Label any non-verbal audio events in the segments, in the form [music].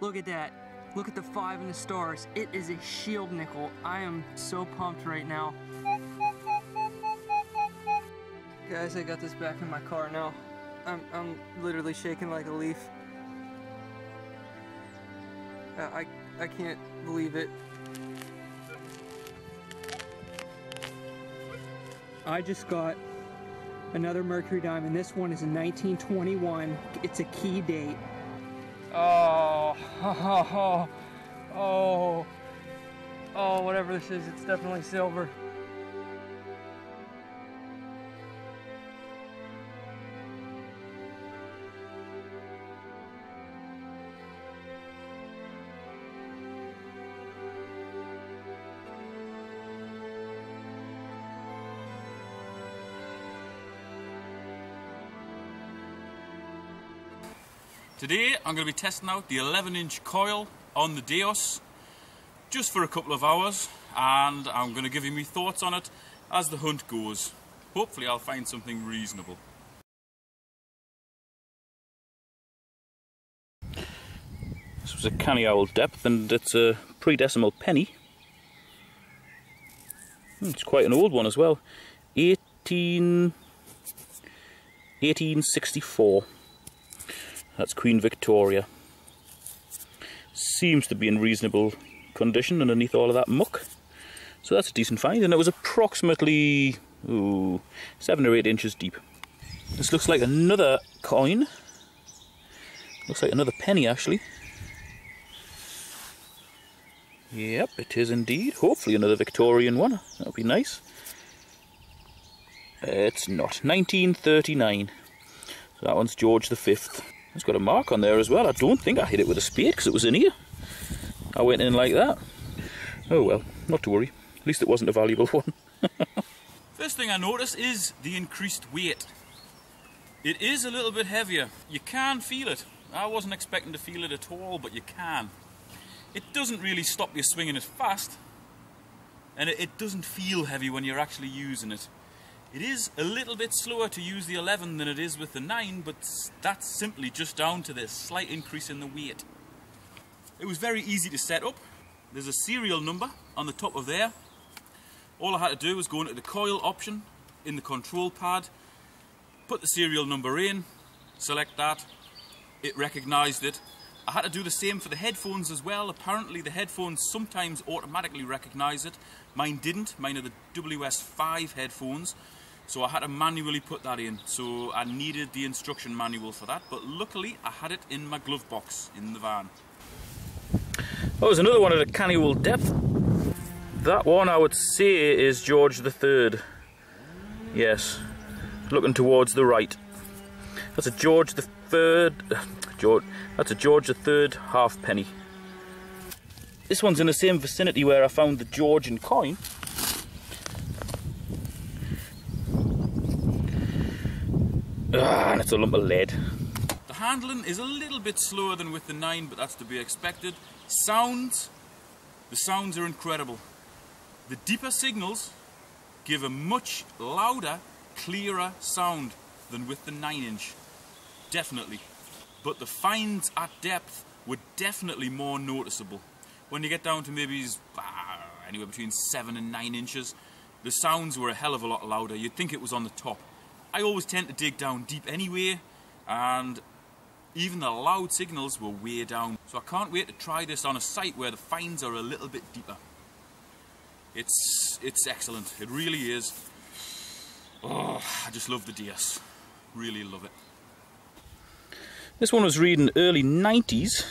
Look at that. Look at the five and the stars. It is a shield nickel. I am so pumped right now. Guys, I got this back in my car now. I'm, I'm literally shaking like a leaf. Uh, I, I can't believe it. I just got another Mercury dime. This one is in 1921. It's a key date. Oh, [laughs] oh, oh, oh, whatever this is, it's definitely silver. Today I'm going to be testing out the 11 inch coil on the Deus just for a couple of hours and I'm going to give you my thoughts on it as the hunt goes. Hopefully I'll find something reasonable. This was a canny owl depth and it's a pre-decimal penny. Hmm, it's quite an old one as well. 18... 1864. That's Queen Victoria. Seems to be in reasonable condition underneath all of that muck. So that's a decent find, and it was approximately ooh, seven or eight inches deep. This looks like another coin. Looks like another penny, actually. Yep, it is indeed. Hopefully another Victorian one. That would be nice. It's not. 1939. So that one's George V. It's got a mark on there as well. I don't think I hit it with a spade because it was in here. I went in like that. Oh well, not to worry. At least it wasn't a valuable [laughs] one. First thing I notice is the increased weight. It is a little bit heavier. You can feel it. I wasn't expecting to feel it at all, but you can. It doesn't really stop you swinging it fast, and it, it doesn't feel heavy when you're actually using it. It is a little bit slower to use the 11 than it is with the 9, but that's simply just down to this slight increase in the weight. It was very easy to set up. There's a serial number on the top of there. All I had to do was go into the coil option in the control pad, put the serial number in, select that, it recognised it. I had to do the same for the headphones as well. Apparently the headphones sometimes automatically recognise it. Mine didn't. Mine are the WS5 headphones. So I had to manually put that in. So I needed the instruction manual for that, but luckily I had it in my glove box in the van. Oh, there's another one at a canny wool depth. That one I would say is George III. Yes, looking towards the right. That's a George the Third. [sighs] George. That's a George Third halfpenny. This one's in the same vicinity where I found the Georgian coin. Ah, and it's a lump of lead. The handling is a little bit slower than with the 9, but that's to be expected. Sounds, the sounds are incredible. The deeper signals give a much louder, clearer sound than with the 9 inch. Definitely. But the finds at depth were definitely more noticeable. When you get down to maybe ah, anywhere between 7 and 9 inches, the sounds were a hell of a lot louder. You'd think it was on the top. I always tend to dig down deep anyway, and even the loud signals were way down. So I can't wait to try this on a site where the finds are a little bit deeper. It's, it's excellent, it really is. Oh, I just love the Deus, Really love it. This one was reading early 90s.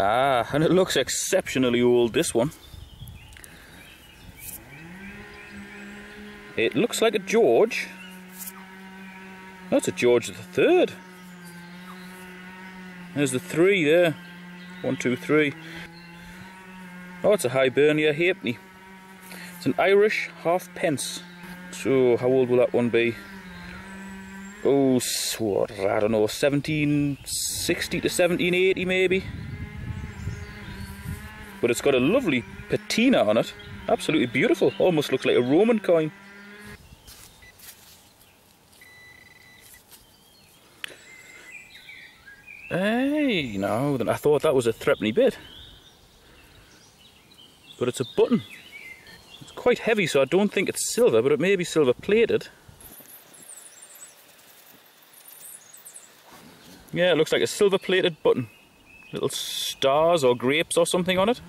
Ah, and it looks exceptionally old, this one. It looks like a George. That's a George the Third. There's the three there. One, two, three. Oh, it's a Hibernia halfpenny. It's an Irish half pence. So, how old will that one be? Oh, what, I don't know, 1760 to 1780 maybe? But it's got a lovely patina on it. Absolutely beautiful. Almost looks like a Roman coin. Hey, no, I thought that was a threepenny bit. But it's a button. It's quite heavy, so I don't think it's silver, but it may be silver plated. Yeah, it looks like a silver plated button. Little stars or grapes or something on it.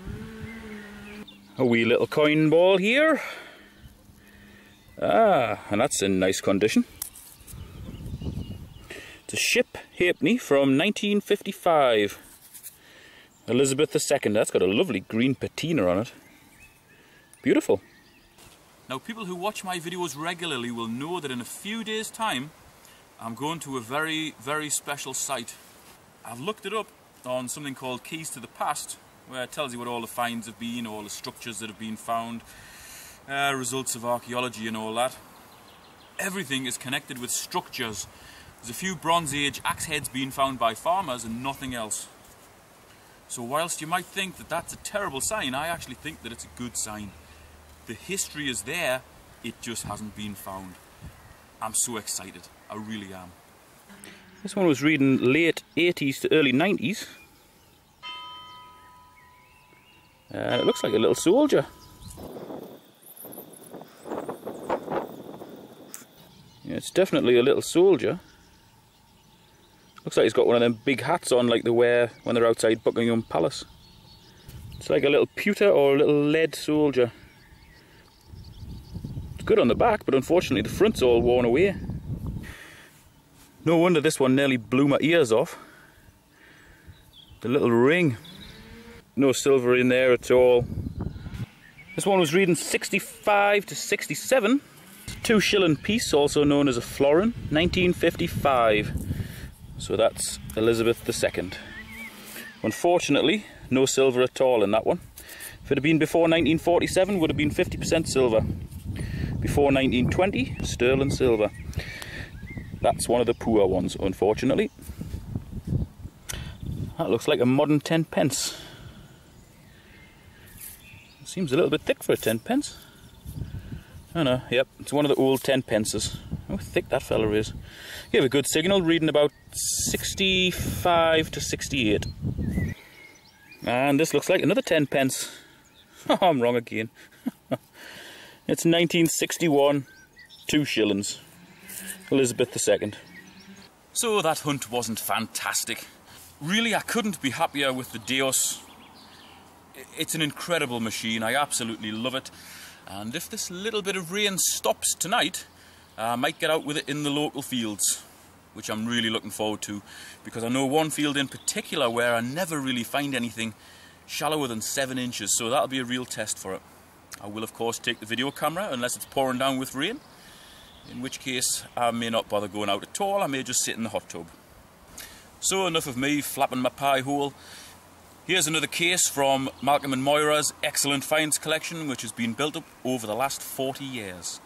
A wee little coin ball here. Ah, and that's in nice condition. It's a ship halfpenny from 1955. Elizabeth II. That's got a lovely green patina on it. Beautiful. Now people who watch my videos regularly will know that in a few days time I'm going to a very, very special site. I've looked it up on something called Keys to the Past where it tells you what all the finds have been, all the structures that have been found, uh, results of archaeology and all that. Everything is connected with structures. There's a few Bronze Age axe heads being found by farmers and nothing else. So whilst you might think that that's a terrible sign, I actually think that it's a good sign. The history is there, it just hasn't been found. I'm so excited, I really am. This one was reading late 80s to early 90s. Uh, it looks like a little soldier. Yeah, it's definitely a little soldier. Looks like he's got one of them big hats on like they wear when they're outside Buckingham Palace. It's like a little pewter or a little lead soldier. It's good on the back, but unfortunately the front's all worn away. No wonder this one nearly blew my ears off. The little ring no silver in there at all. This one was reading 65 to 67. Two shilling piece, also known as a florin, 1955. So that's Elizabeth II. Unfortunately, no silver at all in that one. If it had been before 1947, would have been 50% silver. Before 1920, sterling silver. That's one of the poor ones, unfortunately. That looks like a modern 10 pence. Seems a little bit thick for a 10 pence. Oh no, yep, it's one of the old 10 pences. How thick that fella is. Have a good signal, reading about 65 to 68. And this looks like another 10 pence. Oh, [laughs] I'm wrong again. [laughs] it's 1961, two shillings. Elizabeth II. So that hunt wasn't fantastic. Really, I couldn't be happier with the Deus it's an incredible machine. I absolutely love it. And if this little bit of rain stops tonight, I might get out with it in the local fields, which I'm really looking forward to, because I know one field in particular where I never really find anything shallower than seven inches, so that'll be a real test for it. I will of course take the video camera unless it's pouring down with rain, in which case I may not bother going out at all, I may just sit in the hot tub. So enough of me flapping my pie hole. Here's another case from Malcolm and Moira's excellent finds collection which has been built up over the last 40 years.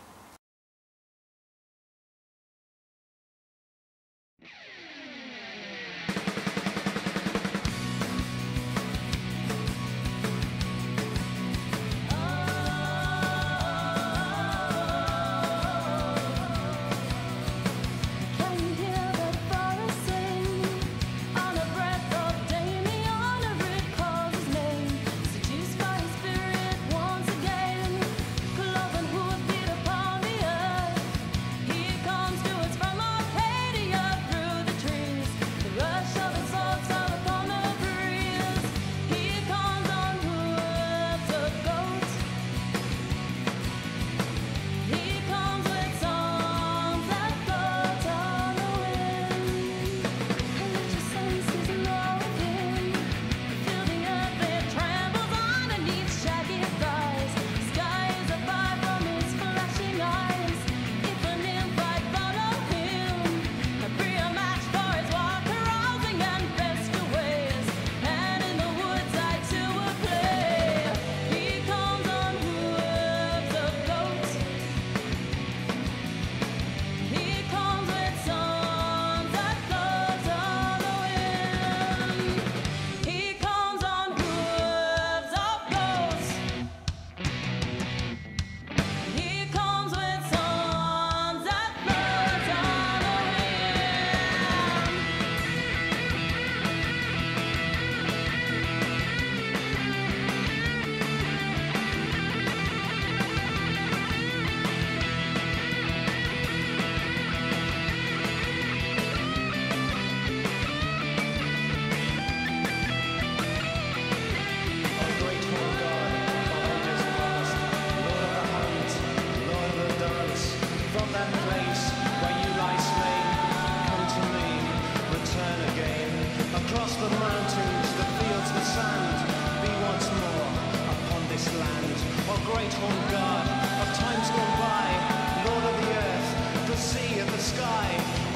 The sky,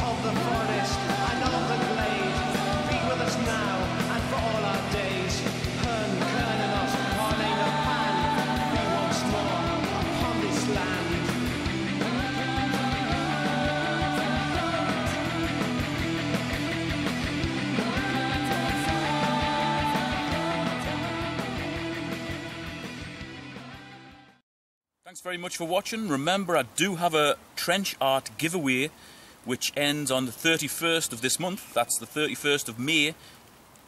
of the forest and of the glade, be with us now very much for watching. Remember, I do have a trench art giveaway which ends on the 31st of this month. That's the 31st of May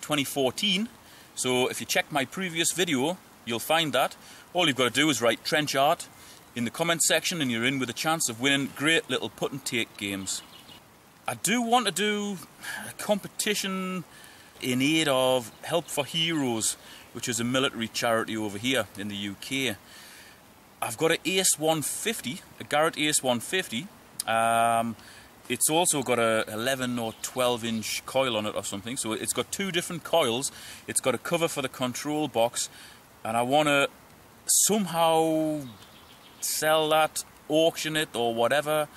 2014. So if you check my previous video, you'll find that. All you've got to do is write trench art in the comment section and you're in with a chance of winning great little put and take games. I do want to do a competition in aid of Help for Heroes, which is a military charity over here in the UK. I've got an Ace 150, a Garrett Ace 150. Um, it's also got a 11 or 12 inch coil on it or something, so it's got two different coils. It's got a cover for the control box, and I want to somehow sell that, auction it, or whatever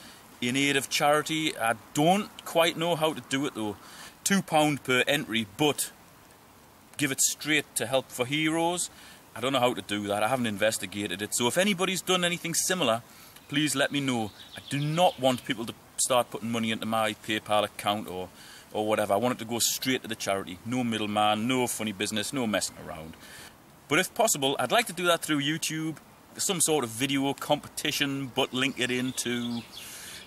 in aid of charity. I don't quite know how to do it though. £2 per entry, but give it straight to Help for Heroes. I don't know how to do that. I haven't investigated it. So if anybody's done anything similar, please let me know. I do not want people to start putting money into my PayPal account or or whatever. I want it to go straight to the charity. No middleman, no funny business, no messing around. But if possible, I'd like to do that through YouTube, some sort of video competition, but link it into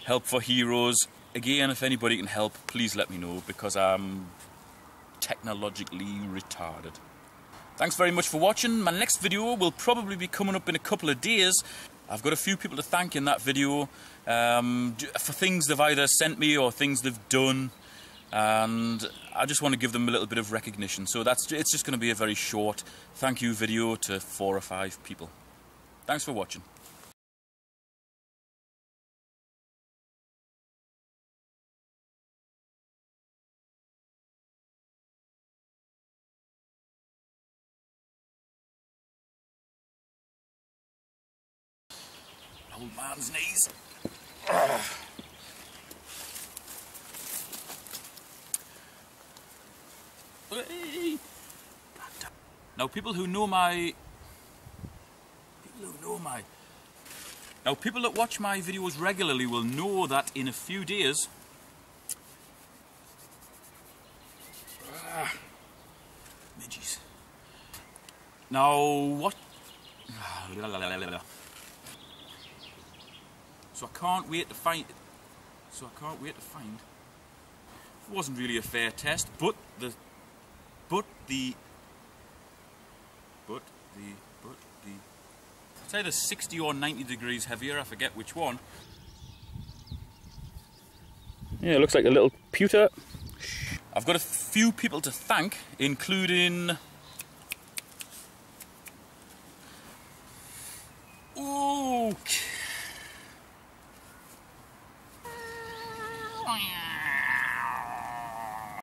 Help for Heroes. Again, if anybody can help, please let me know because I'm technologically retarded. Thanks very much for watching. My next video will probably be coming up in a couple of days. I've got a few people to thank in that video um, for things they've either sent me or things they've done. And I just want to give them a little bit of recognition. So that's it's just going to be a very short thank you video to four or five people. Thanks for watching. Old man's knees. Now, people who know my people who know my now people that watch my videos regularly will know that in a few days. Ah, midges. Now what? So I can't wait to find. So I can't wait to find. It wasn't really a fair test, but the, but the, but the, but the. It's either 60 or 90 degrees heavier. I forget which one. Yeah, it looks like a little pewter. I've got a few people to thank, including.